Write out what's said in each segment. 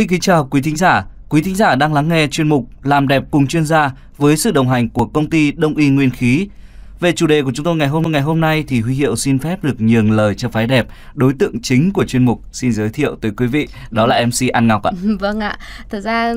Xin kính chào quý thính giả. Quý thính giả đang lắng nghe chuyên mục Làm đẹp cùng chuyên gia với sự đồng hành của công ty Đông y Nguyên khí. Về chủ đề của chúng tôi ngày hôm ngày hôm nay thì Huy Hiệu xin phép được nhường lời cho phái đẹp. Đối tượng chính của chuyên mục xin giới thiệu tới quý vị đó là MC An Ngọc ạ. Vâng ạ. Thật ra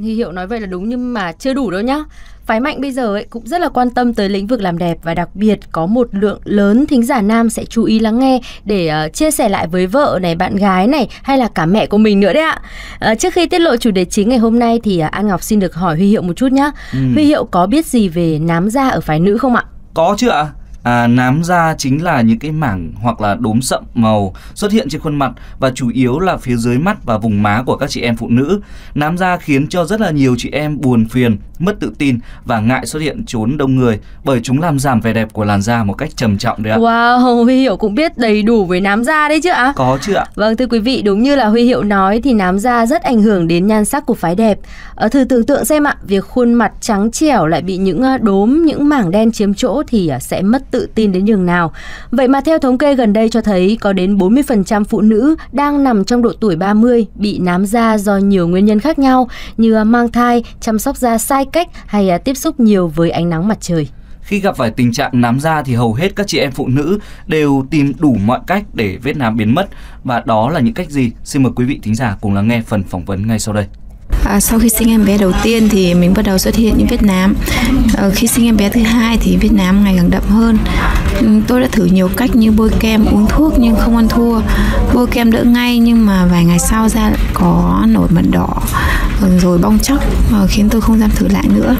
Huy Hiệu nói vậy là đúng nhưng mà chưa đủ đâu nhá. Phái Mạnh bây giờ ấy cũng rất là quan tâm tới lĩnh vực làm đẹp và đặc biệt có một lượng lớn thính giả nam sẽ chú ý lắng nghe để uh, chia sẻ lại với vợ này, bạn gái này hay là cả mẹ của mình nữa đấy ạ. Uh, trước khi tiết lộ chủ đề chính ngày hôm nay thì uh, An Ngọc xin được hỏi Huy Hiệu một chút nhá. Ừ. Huy Hiệu có biết gì về nám da ở phái nữ không ạ? Có chứ ạ? À, nám da chính là những cái mảng hoặc là đốm sậm màu xuất hiện trên khuôn mặt và chủ yếu là phía dưới mắt và vùng má của các chị em phụ nữ. Nám da khiến cho rất là nhiều chị em buồn phiền, mất tự tin và ngại xuất hiện trốn đông người bởi chúng làm giảm vẻ đẹp của làn da một cách trầm trọng đấy ạ. Wow, Huy Hiệu cũng biết đầy đủ về nám da đấy chứ ạ? Có chứ ạ. Vâng thưa quý vị, đúng như là Huy Hiệu nói thì nám da rất ảnh hưởng đến nhan sắc của phái đẹp. Ở thử tưởng tượng xem ạ, việc khuôn mặt trắng trẻo lại bị những à, đốm, những mảng đen chiếm chỗ thì à, sẽ mất tự tin đến nhường nào. Vậy mà theo thống kê gần đây cho thấy có đến 40% phụ nữ đang nằm trong độ tuổi 30 bị nám da do nhiều nguyên nhân khác nhau như mang thai, chăm sóc da sai cách hay à, tiếp xúc nhiều với ánh nắng mặt trời. Khi gặp phải tình trạng nám da thì hầu hết các chị em phụ nữ đều tìm đủ mọi cách để vết nám biến mất và đó là những cách gì? Xin mời quý vị thính giả cùng lắng nghe phần phỏng vấn ngay sau đây. À, sau khi sinh em bé đầu tiên thì mình bắt đầu xuất hiện những vết nám. À, ờ, khi sinh em bé thứ hai thì vết nám ngày càng đậm hơn. Ừ, tôi đã thử nhiều cách như bôi kem, uống thuốc nhưng không ăn thua. Bôi kem đỡ ngay nhưng mà vài ngày sau ra có nổi mẩn đỏ Vâng, rồi bong chóc ờ, khiến tôi không dám thử lại nữa.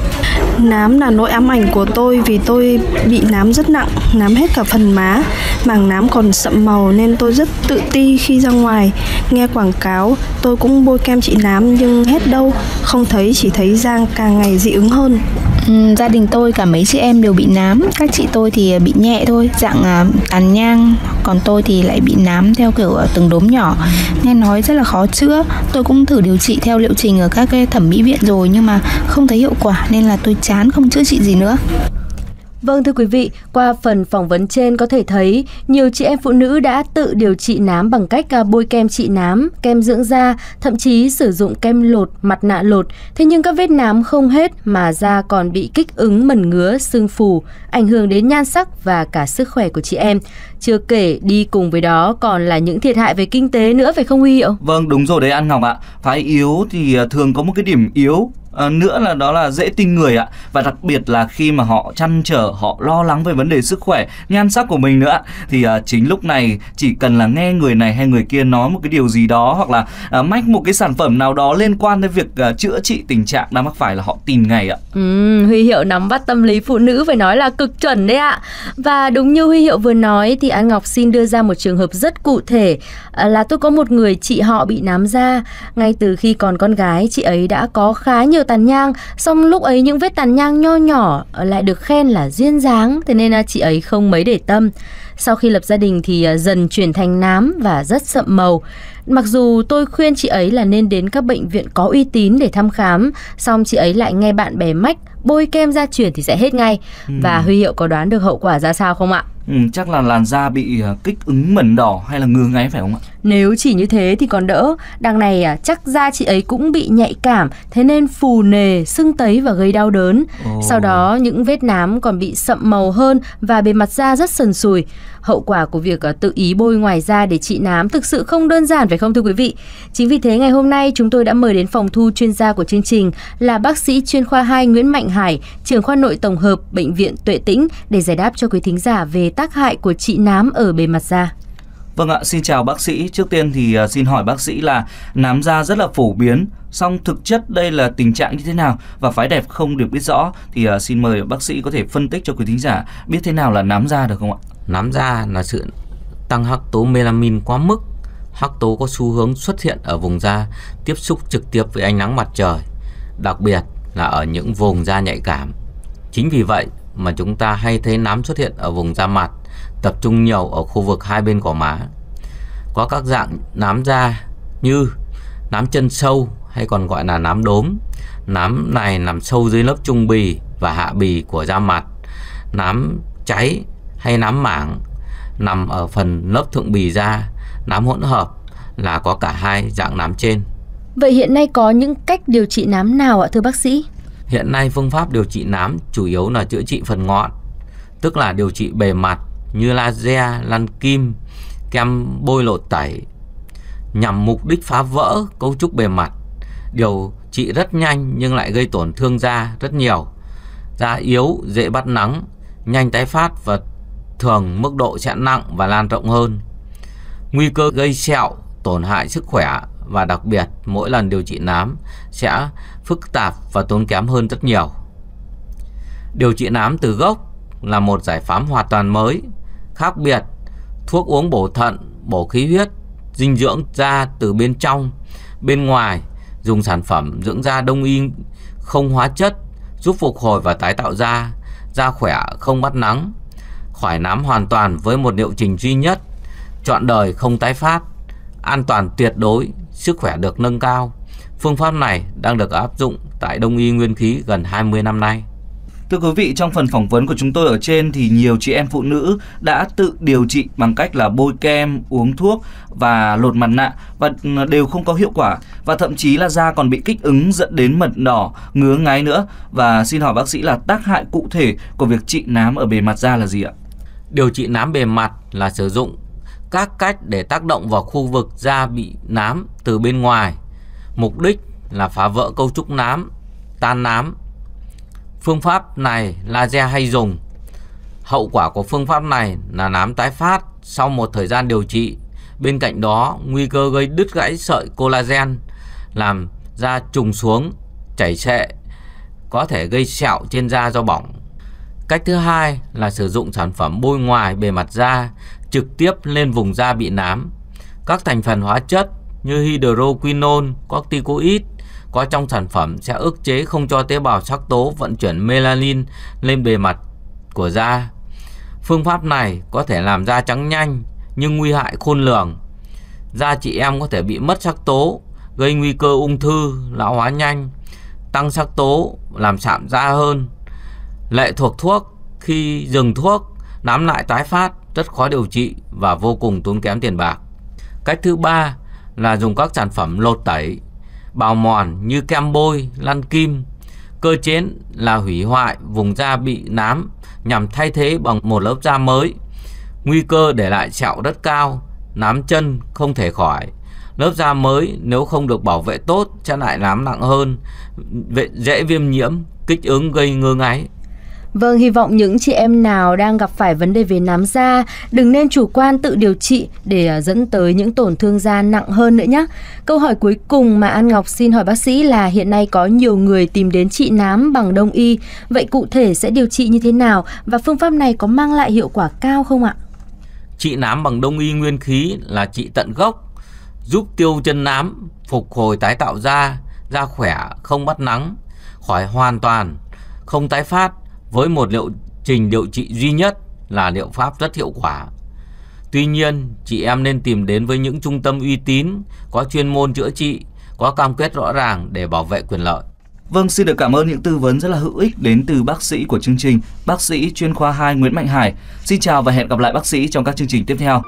Nám là nỗi ám ảnh của tôi vì tôi bị nám rất nặng, nám hết cả phần má, mảng nám còn sậm màu nên tôi rất tự ti khi ra ngoài. Nghe quảng cáo, tôi cũng bôi kem trị nám nhưng hết đâu, không thấy chỉ thấy da càng ngày dị ứng hơn. Ừ, gia đình tôi cả mấy chị em đều bị nám. Các chị tôi thì à, bị nhẹ thôi dạng à, tàn nhang. Còn tôi thì lại bị nám theo kiểu à, từng đốm nhỏ. Nghe nói rất là khó chữa. Tôi cũng thử điều trị theo liệu trình ở các cái thẩm mỹ viện rồi nhưng mà không thấy hiệu quả nên là tôi chán không chữa trị gì nữa. Vâng thưa quý vị, qua phần phỏng vấn trên có thể thấy nhiều chị em phụ nữ đã tự điều trị nám bằng cách à, bôi kem trị nám, kem dưỡng da, thậm chí sử dụng kem lột, mặt nạ lột. Thế nhưng các vết nám không hết mà da còn bị kích ứng mẩn ngứa, sưng phù, ảnh hưởng đến nhan sắc và cả sức khỏe của chị em. Chưa kể đi cùng với đó còn là những thiệt hại về kinh tế nữa phải không Huy ạ? Vâng đúng rồi đấy An Ngọc ạ. Phái yếu thì à, thường có một cái điểm yếu à, nữa là đó là dễ tin người ạ. Và đặc biệt là khi mà họ chăn trở họ lo lắng về vấn đề sức khỏe nhan sắc của mình nữa thì à, chính lúc này chỉ cần là nghe người này hay người kia nói một cái điều gì đó hoặc là à, mách một cái sản phẩm nào đó liên quan đến việc à, chữa trị tình trạng đang mắc phải là họ tin ngay ạ. Ừ, huy hiệu nắm bắt tâm lý phụ nữ phải nói là cực chuẩn đấy ạ. Và đúng như huy hiệu vừa nói thì an ngọc xin đưa ra một trường hợp rất cụ thể. À, là tôi có một người chị họ bị nám da. Ngay từ khi còn con gái chị ấy đã có khá nhiều tàn nhang xong lúc ấy những vết tàn nhang nho nhỏ lại được khen là duyên dáng thế nên chị ấy không mấy để tâm sau khi lập gia đình thì à, dần chuyển thành nám và rất sậm màu Mặc dù tôi khuyên chị ấy là nên đến các bệnh viện có uy tín để thăm khám, xong chị ấy lại nghe bạn bè mách bôi kem da chuyển thì sẽ hết ngay. Ừ. Và Huy Hiệu có đoán được hậu quả ra sao không ạ? Ừ, chắc là làn da bị à, kích ứng mẩn đỏ hay là ngứa ngáy phải không ạ? Nếu chỉ như thế thì còn đỡ. Đằng này à, chắc da chị ấy cũng bị nhạy cảm, thế nên phù nề, sưng tấy và gây đau đớn. Oh. Sau đó những vết nám còn bị sậm màu hơn và bề mặt da rất sần sùi. Hậu quả của việc à, tự ý bôi ngoài da để trị nám thực sự không đơn giản phải không thưa quý vị? Chính vì thế ngày hôm nay chúng tôi đã mời đến phòng thu chuyên gia của chương trình là bác sĩ chuyên khoa 2 Nguyễn Mạnh Hải, trưởng khoa nội tổng hợp Bệnh viện Tuệ Tĩnh để giải đáp cho quý thính giả về tác hại của trị nám ở bề mặt da. Vâng ạ, xin chào bác sĩ. Trước tiên thì à, xin hỏi bác sĩ là nám da rất là phổ biến, song thực chất đây là tình trạng như thế nào và phái đẹp không được biết rõ thì à, xin mời bác sĩ có thể phân tích cho quý thính giả biết thế nào là nám da được không ạ? Nám da là sự tăng hắc tố melanin quá mức. Hắc tố có xu hướng xuất hiện ở vùng da tiếp xúc trực tiếp với ánh nắng mặt trời, đặc biệt là ở những vùng da nhạy cảm. Chính vì vậy mà chúng ta hay thấy nám xuất hiện ở vùng da mặt, tập trung nhiều ở khu vực hai bên gò má. Có các dạng nám da như nám chân sâu hay còn gọi là nám đốm. Nám này nằm sâu dưới lớp trung bì và hạ bì của da mặt. Nám cháy hay nám mảng nằm ở phần lớp thượng bì da. Nám hỗn hợp là có cả hai dạng nám trên. Vậy hiện nay có những cách điều trị nám nào ạ thưa bác sĩ? Hiện nay phương pháp điều trị nám chủ yếu là chữa trị phần ngọn, tức là điều trị bề mặt như laser, lăn kim, kem bôi lột tẩy nhằm mục đích phá vỡ cấu trúc bề mặt. Điều trị rất nhanh nhưng lại gây tổn thương da rất nhiều. Da yếu, dễ bắt nắng, nhanh tái phát và thường mức độ sẽ nặng và lan rộng hơn. Nguy cơ gây sẹo, tổn hại sức khỏe và đặc biệt mỗi lần điều trị nám sẽ phức tạp và tốn kém hơn rất nhiều. Điều trị nám từ gốc là một giải pháp hoàn toàn mới, khác biệt thuốc uống bổ thận, bổ khí huyết, dinh dưỡng da từ bên trong, bên ngoài, dùng sản phẩm dưỡng da đông y không hóa chất giúp phục hồi và tái tạo da, da khỏe không bắt nắng, khỏi nám hoàn toàn với một liệu trình duy nhất, chọn đời không tái phát, an toàn tuyệt đối, sức khỏe được nâng cao. Phương pháp này đang được áp dụng tại Đông y Nguyên khí gần 20 năm nay. Thưa quý vị, trong phần phỏng vấn của chúng tôi ở trên thì nhiều chị em phụ nữ đã tự điều trị bằng cách là bôi kem, uống thuốc và lột mặt nạ và ừ, đều không có hiệu quả và thậm chí là da còn bị kích ứng dẫn đến mẩn đỏ, ngứa ngáy nữa. Và xin hỏi bác sĩ là tác hại cụ thể của việc trị nám ở bề mặt da là gì ạ? Điều trị nám bề mặt là sử dụng các cách để tác động vào khu vực da bị nám từ bên ngoài. Mục đích là phá vỡ cấu trúc nám, tan nám Phương pháp này laser hay dùng. Hậu quả của phương pháp này là nám tái phát sau một thời gian điều trị. Bên cạnh đó, nguy cơ gây đứt gãy sợi collagen, làm da trùng xuống, chảy xệ, có thể gây sẹo trên da do bỏng. Cách thứ hai là sử dụng sản phẩm bôi ngoài bề mặt da trực tiếp lên vùng da bị nám. Các thành phần hóa chất như hydroquinone, corticoid có trong sản phẩm sẽ ức chế không cho tế bào sắc tố vận chuyển melanin lên bề mặt của da. Phương pháp này có thể làm da trắng nhanh nhưng nguy hại khôn lường. Da chị em có thể bị mất sắc tố, gây nguy cơ ung thư, lão hóa nhanh, tăng sắc tố, làm sạm da hơn. Lệ thuộc thuốc khi dừng thuốc, nám lại tái phát rất khó điều trị và vô cùng tốn kém tiền bạc. Cách thứ ba là dùng các sản phẩm lột tẩy bào mòn như kem bôi, lăn kim. Cơ chế là hủy hoại vùng da bị nám nhằm thay thế bằng một lớp da mới. Nguy cơ để lại sẹo rất cao, nám chân không thể khỏi. Lớp da mới nếu không được bảo vệ tốt sẽ lại nám nặng hơn, dễ viêm nhiễm, kích ứng gây ngơ ngáy. Vâng, hy vọng những chị em nào đang gặp phải vấn đề về nám da đừng nên chủ quan tự điều trị để à, dẫn tới những tổn thương da nặng hơn nữa nhé. Câu hỏi cuối cùng mà An Ngọc xin hỏi bác sĩ là hiện nay có nhiều người tìm đến trị nám bằng đông y. Vậy cụ thể sẽ điều trị như thế nào và phương pháp này có mang lại hiệu quả cao không ạ? Trị nám bằng đông y nguyên khí là trị tận gốc, giúp tiêu chân nám, phục hồi tái tạo da, da khỏe, không bắt nắng, khỏi hoàn toàn, không tái phát với một liệu trình điều trị duy nhất là liệu pháp rất hiệu quả. Tuy nhiên, chị em nên tìm đến với những trung tâm uy tín, có chuyên môn chữa trị, có cam kết rõ ràng để bảo vệ quyền lợi. Vâng, xin được cảm ơn những tư vấn rất là hữu ích đến từ bác sĩ của chương trình, bác sĩ chuyên khoa 2 Nguyễn Mạnh Hải. Xin chào và hẹn gặp lại bác sĩ trong các chương trình tiếp theo.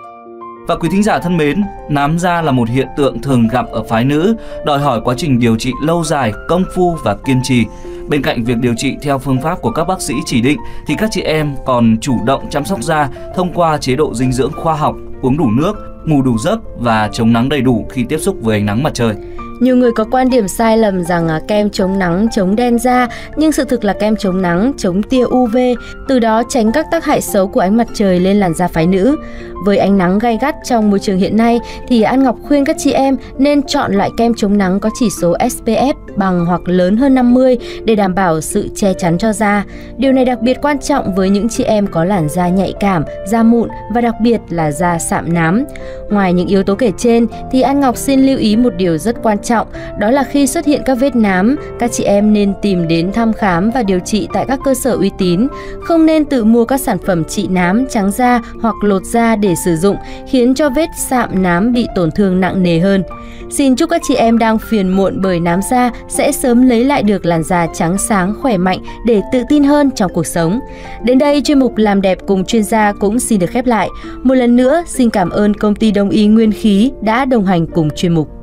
Và quý thính giả thân mến, nám da là một hiện tượng thường gặp ở phái nữ, đòi hỏi quá trình điều trị lâu dài, công phu và kiên trì. Bên cạnh việc điều trị theo phương pháp của các bác sĩ chỉ định thì các chị em còn chủ động chăm sóc da thông qua chế độ dinh dưỡng khoa học, uống đủ nước, ngủ đủ giấc và chống nắng đầy đủ khi tiếp xúc với ánh nắng mặt trời. Nhiều người có quan điểm sai lầm rằng à, kem chống nắng chống đen da, nhưng sự thực là kem chống nắng chống tia UV, từ đó tránh các tác hại xấu của ánh mặt trời lên làn da phái nữ. Với ánh nắng gay gắt trong môi trường hiện nay thì An Ngọc khuyên các chị em nên chọn loại kem chống nắng có chỉ số SPF bằng hoặc lớn hơn 50 để đảm bảo sự che chắn cho da. Điều này đặc biệt quan trọng với những chị em có làn da nhạy cảm, da mụn và đặc biệt là da sạm nám. Ngoài những yếu tố kể trên thì An Ngọc xin lưu ý một điều rất quan trọng, đó là khi xuất hiện các vết nám, các chị em nên tìm đến thăm khám và điều trị tại các cơ sở uy tín, không nên tự mua các sản phẩm trị nám, trắng da hoặc lột da để sử dụng, khiến cho vết sạm nám bị tổn thương nặng nề hơn. Xin chúc các chị em đang phiền muộn bởi nám da sẽ sớm lấy lại được làn da trắng sáng khỏe mạnh để tự tin hơn trong cuộc sống. Đến đây chuyên mục làm đẹp cùng chuyên gia cũng xin được khép lại. Một lần nữa xin cảm ơn công ty Đông y Nguyên khí đã đồng hành cùng chuyên mục.